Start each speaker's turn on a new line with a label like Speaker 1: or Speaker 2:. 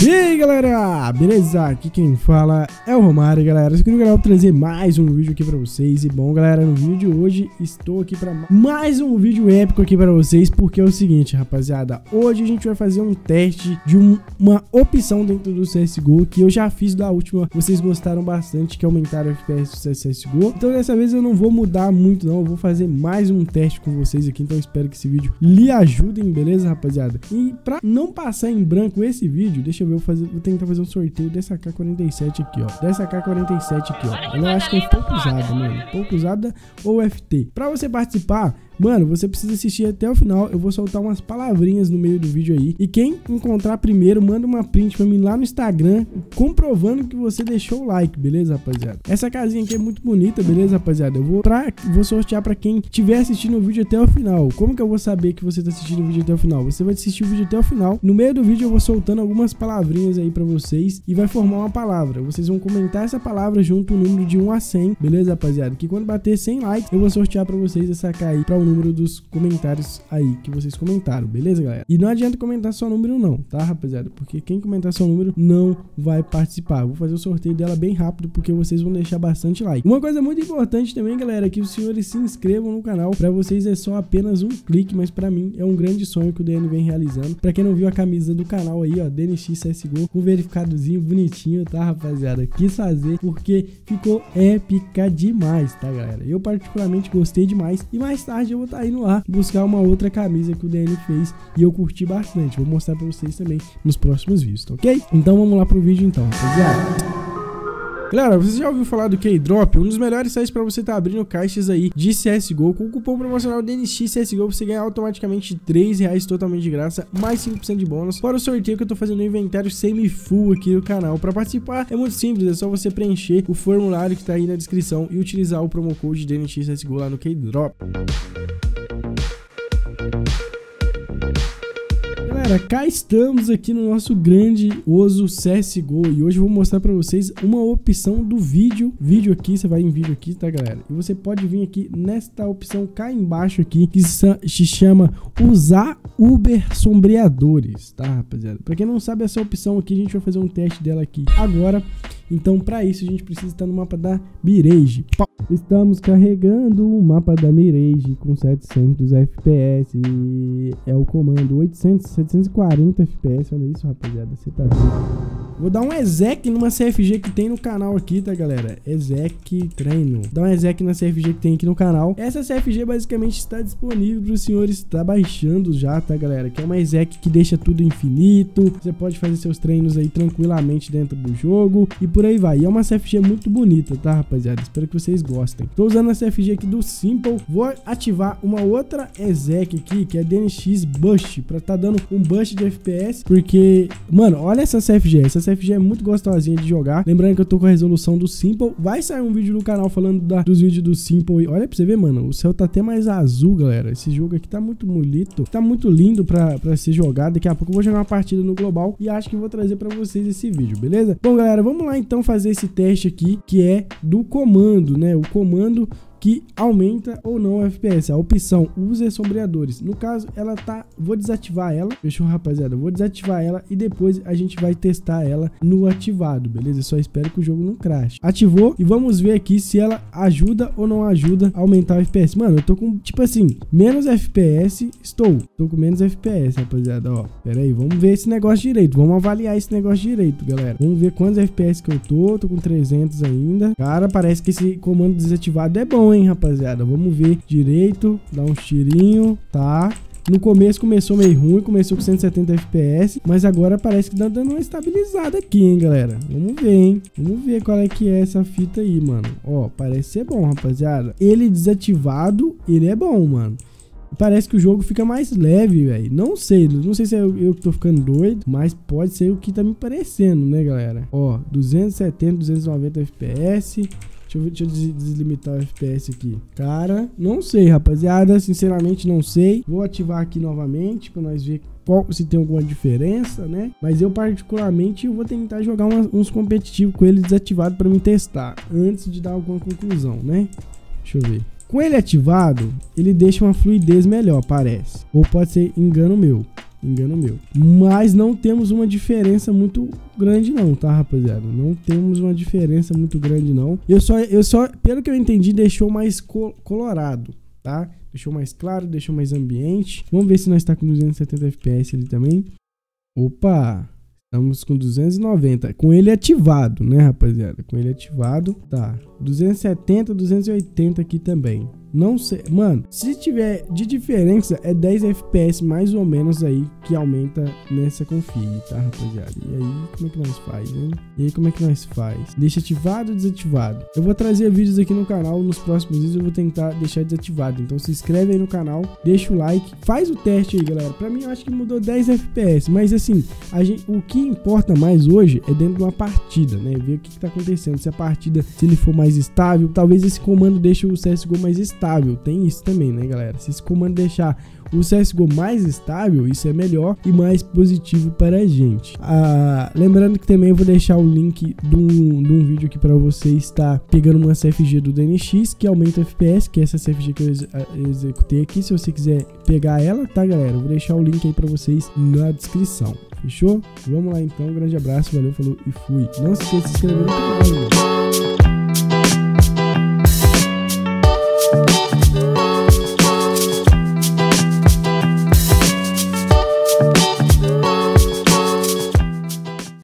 Speaker 1: E aí galera, beleza? Aqui quem fala é o Romário, galera. Eu queria trazer mais um vídeo aqui pra vocês. E bom, galera, no vídeo de hoje estou aqui pra mais um vídeo épico aqui pra vocês. Porque é o seguinte, rapaziada, hoje a gente vai fazer um teste de um, uma opção dentro do CSGO que eu já fiz da última. Vocês gostaram bastante, que aumentaram o FPS do CSGO. Então dessa vez eu não vou mudar muito não, eu vou fazer mais um teste com vocês aqui. Então espero que esse vídeo lhe ajudem, beleza, rapaziada? E pra não passar em branco esse vídeo, deixa eu vou, fazer, vou tentar fazer um sorteio dessa K47 aqui, ó. Dessa K47 aqui, ó. Eu acho que é pouco usada, mano. Pouco usada ou FT. Pra você participar, Mano, você precisa assistir até o final. Eu vou soltar umas palavrinhas no meio do vídeo aí. E quem encontrar primeiro, manda uma print pra mim lá no Instagram, comprovando que você deixou o like, beleza, rapaziada? Essa casinha aqui é muito bonita, beleza, rapaziada? Eu vou, pra, vou sortear pra quem estiver assistindo o vídeo até o final. Como que eu vou saber que você tá assistindo o vídeo até o final? Você vai assistir o vídeo até o final. No meio do vídeo eu vou soltando algumas palavrinhas aí pra vocês e vai formar uma palavra. Vocês vão comentar essa palavra junto o número de 1 a 100, beleza, rapaziada? Que quando bater 100 likes, eu vou sortear pra vocês essa cair pra o número dos comentários aí que vocês comentaram, beleza, galera? E não adianta comentar só número não, tá, rapaziada? Porque quem comentar só número não vai participar. Vou fazer o sorteio dela bem rápido porque vocês vão deixar bastante like. Uma coisa muito importante também, galera, é que os senhores se inscrevam no canal. Para vocês é só apenas um clique, mas para mim é um grande sonho que o DN vem realizando. Para quem não viu a camisa do canal aí, ó, DNX CSGO, com verificadozinho bonitinho, tá, rapaziada? Quis fazer porque ficou épica demais, tá, galera? Eu particularmente gostei demais e mais tarde eu vou estar tá indo lá buscar uma outra camisa que o DN fez e eu curti bastante. Vou mostrar para vocês também nos próximos vídeos, tá ok? Então vamos lá pro vídeo então, rapaziada. Galera, você já ouviu falar do K-Drop? Um dos melhores sites para você estar tá abrindo caixas aí de CSGO. Com o cupom promocional DNX CSGO, você ganha automaticamente 3 reais totalmente de graça, mais 5% de bônus. Para o sorteio que eu tô fazendo no inventário semi-full aqui no canal. Para participar é muito simples, é só você preencher o formulário que tá aí na descrição e utilizar o promo code DNX CSGO lá no K-Drop. Galera, cá estamos aqui no nosso grandioso CSGO e hoje eu vou mostrar pra vocês uma opção do vídeo. Vídeo aqui, você vai em vídeo aqui, tá galera? E você pode vir aqui nesta opção cá embaixo aqui, que se chama usar Uber sombreadores, tá rapaziada? Pra quem não sabe essa opção aqui, a gente vai fazer um teste dela aqui agora. Então, para isso, a gente precisa estar no mapa da Mirage. Estamos carregando o mapa da Mirage com 700 FPS. É o comando 800, 740 FPS. Olha isso, rapaziada. Você tá vendo? Vou dar um exec numa CFG que tem no canal aqui, tá, galera? Exec treino. Dá um exec na CFG que tem aqui no canal. Essa CFG basicamente está disponível para os senhores estar tá baixando já, tá, galera? Que é uma exec que deixa tudo infinito. Você pode fazer seus treinos aí tranquilamente dentro do jogo e por aí vai. E é uma CFG muito bonita, tá, rapaziada? Espero que vocês gostem. Tô usando a CFG aqui do Simple. Vou ativar uma outra exec aqui, que é DNX Bush, para tá dando um bush de FPS, porque, mano, olha essa CFG. Essa CFG é muito gostosinha de jogar. Lembrando que eu tô com a resolução do Simple. Vai sair um vídeo no canal falando da, dos vídeos do Simple. Olha pra você ver, mano. O céu tá até mais azul, galera. Esse jogo aqui tá muito bonito. Tá muito lindo pra ser jogado. Daqui a pouco eu vou jogar uma partida no global. E acho que vou trazer pra vocês esse vídeo, beleza? Bom, galera, vamos lá então fazer esse teste aqui. Que é do comando, né? O comando que aumenta ou não o FPS. A opção user sombreadores. No caso, ela tá. Vou desativar ela. Fechou, rapaziada? Vou desativar ela e depois a gente vai testar ela no ativado, beleza? Só espero que o jogo não crash. Ativou e vamos ver aqui se ela ajuda ou não ajuda a aumentar o FPS. Mano, eu tô com, tipo assim, menos FPS. Estou. Tô com menos FPS, rapaziada. Ó, pera aí. Vamos ver esse negócio direito. Vamos avaliar esse negócio direito, galera. Vamos ver quantos FPS que eu tô. Tô com 300 ainda. Cara, parece que esse comando desativado é bom hein, rapaziada. Vamos ver direito, dar um tirinho, tá? No começo começou meio ruim, começou com 170 FPS, mas agora parece que tá dando uma estabilizada aqui, hein, galera. Vamos ver, hein. Vamos ver qual é que é essa fita aí, mano. Ó, parece ser bom, rapaziada. Ele desativado, ele é bom, mano. Parece que o jogo fica mais leve, velho. Não sei, não sei se é eu que tô ficando doido, mas pode ser o que tá me parecendo, né, galera? Ó, 270, 290 FPS. Deixa eu, deixa eu deslimitar o FPS aqui. Cara, não sei, rapaziada. Sinceramente, não sei. Vou ativar aqui novamente pra nós ver qual, se tem alguma diferença, né? Mas eu, particularmente, eu vou tentar jogar umas, uns competitivos com ele desativado pra me testar. Antes de dar alguma conclusão, né? Deixa eu ver. Com ele ativado, ele deixa uma fluidez melhor, parece. Ou pode ser engano meu. Engano meu. Mas não temos uma diferença muito grande não, tá, rapaziada? Não temos uma diferença muito grande não. Eu só, eu só pelo que eu entendi, deixou mais co colorado, tá? Deixou mais claro, deixou mais ambiente. Vamos ver se nós está com 270 FPS ali também. Opa! Estamos com 290. Com ele ativado, né, rapaziada? Com ele ativado. Tá. 270, 280 aqui também. Não sei. Mano, se tiver de diferença, é 10 FPS mais ou menos aí que aumenta nessa config, tá, rapaziada? E aí, como é que nós faz, hein? E aí, como é que nós faz? Deixa ativado ou desativado? Eu vou trazer vídeos aqui no canal. Nos próximos vídeos eu vou tentar deixar desativado. Então se inscreve aí no canal, deixa o like, faz o teste aí, galera. Pra mim, eu acho que mudou 10 FPS. Mas assim, gente, o que importa mais hoje é dentro de uma partida, né? Ver o que, que tá acontecendo. Se a partida, se ele for mais estável, talvez esse comando deixe o CSGO mais estável estável. Tem isso também, né, galera? Se esse comando deixar o CSGO mais estável, isso é melhor e mais positivo para a gente. Ah, lembrando que também eu vou deixar o link de um, de um vídeo aqui para você estar pegando uma CFG do DNX que aumenta o FPS, que é essa CFG que eu ex executei aqui. Se você quiser pegar ela, tá, galera? Eu vou deixar o link aí para vocês na descrição. Fechou? Vamos lá então, um grande abraço, valeu, falou e fui. Não se esqueça de se inscrever no canal,